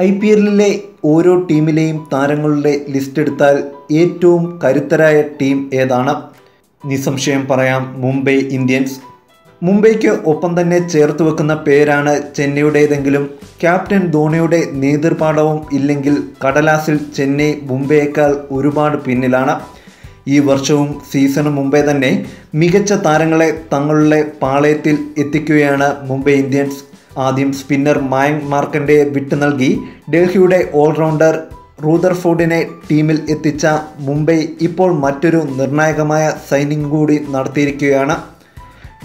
I P എല്ലിലെ ഓരോ ടീമിലെയും താരങ്ങളുടെ list എടുത്താൽ ഏറ്റവും കരുത്തരായ ടീം ഏതാണ്? നിസ്സംശയം പറയാം മുംബൈ ഇന്ത്യൻസ്. മുംബൈക്ക് ഒപ്പം തന്നെ ചേർത്ത് വെക്കുന്ന പേരാണ് ചെന്നൈയുടേതെങ്കിലും. ക്യാപ്റ്റൻ ധോണിയുടെ നേതൃപാഠവും ഇല്ലെങ്കിൽ കടലാസിൽ ചെന്നൈ മുംബൈയേക്കാൾ ഒരുപാട് പിന്നിലാണ്. ഈ വർഷവും സീസണും മുമ്പേ തന്നെ മികച്ച താരങ്ങളെ തങ്ങളുടെ പാളയത്തിൽ എത്തിക്കുകയാണ് മുംബൈ ഇന്ത്യൻസ്. ആദ്യം സ്പിന്നർ മായങ് മാർക്കന്റെ വിട്ടു നൽകി. ഡൽഹിയുടെ ഓൾറൗണ്ടർ റൂദർഫോർഡിനെ ടീമിൽ എത്തിച്ച മുംബൈ ഇപ്പോൾ മറ്റൊരു നിർണായകമായ സൈനിങ് കൂടി നടത്തിയിരിക്കുകയാണ്.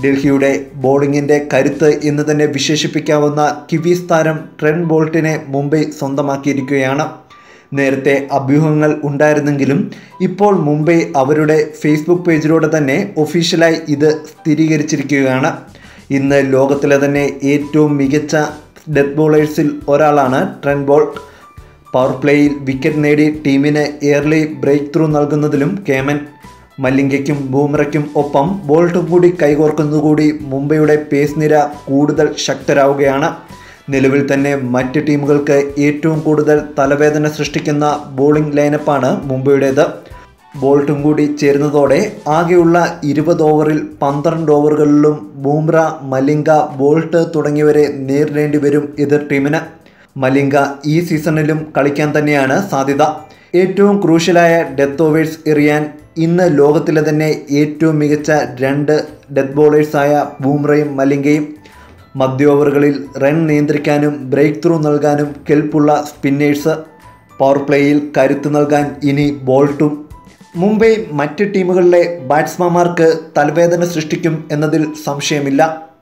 ഡൽഹിയുടെ ബോളിങ്ങിന്റെ കരുത്ത് എന്ന് തന്നെ വിശേഷിപ്പിക്കാവുന്ന കിവീസ് താരം ട്രെൻ ബോൾട്ടിനെ മുംബൈ സ്വന്തമാക്കിയിരിക്കുകയാണ്. നേരത്തെ അഭ്യൂഹങ്ങൾ ഉണ്ടായിരുന്നെങ്കിലും ഇപ്പോൾ മുംബൈ അവരുടെ ഫേസ്ബുക്ക് പേജിലൂടെ തന്നെ ഒഫീഷ്യലായി ഇത് സ്ഥിരീകരിച്ചിരിക്കുകയാണ്. ഇന്ന് ലോകത്തിലെ തന്നെ ഏറ്റവും മികച്ച ഡെത്ത് ബോളേഴ്സിൽ ഒരാളാണ് ട്രെൻ ബോൾട്ട്. പവർ പ്ലേയിൽ വിക്കറ്റ് നേടി ടീമിന് എയർലി ബ്രേക്ക് ത്രൂ നൽകുന്നതിലും കേമൻ മല്ലിംഗയ്ക്കും ബൂമറയ്ക്കും ഒപ്പം ബോൾട്ടും കൂടി കൈകോർക്കുന്നതുകൂടി മുംബൈയുടെ പേസ് നിര കൂടുതൽ ശക്തരാവുകയാണ്. നിലവിൽ തന്നെ മറ്റ് ടീമുകൾക്ക് ഏറ്റവും കൂടുതൽ തലവേദന സൃഷ്ടിക്കുന്ന ബോളിംഗ് ലൈനപ്പാണ് മുംബൈയുടേത്. ബോൾട്ടും കൂടി ചേരുന്നതോടെ ആകെയുള്ള ഇരുപത് ഓവറിൽ പന്ത്രണ്ട് ഓവറുകളിലും ബൂംറ മലിംഗ ബോൾട്ട് തുടങ്ങിയവരെ നേരിടേണ്ടി വരും എതിർ ടീമിന്. മലിംഗ ഈ സീസണിലും കളിക്കാൻ തന്നെയാണ് സാധ്യത. ഏറ്റവും ക്രൂഷ്യലായ ഡെത്ത് ഓവേഴ്സ് എറിയാൻ ഇന്ന് ലോകത്തിലെ തന്നെ ഏറ്റവും മികച്ച രണ്ട് ഡെത്ത് ബോളേഴ്സായ ബൂംറയും മലിംഗയും. മധ്യ ഓവറുകളിൽ റൺ നിയന്ത്രിക്കാനും ബ്രേക്ക് ത്രൂ നൽകാനും കെൽപ്പുള്ള സ്പിന്നേഴ്സ്. പവർ പ്ലേയിൽ കരുത്ത് നൽകാൻ ഇനി ബോൾട്ടും മുംബൈ മറ്റ് ടീമുകളിലെ ബാറ്റ്സ്മാൻമാർക്ക് തലവേദന സൃഷ്ടിക്കും എന്നതിൽ സംശയമില്ല.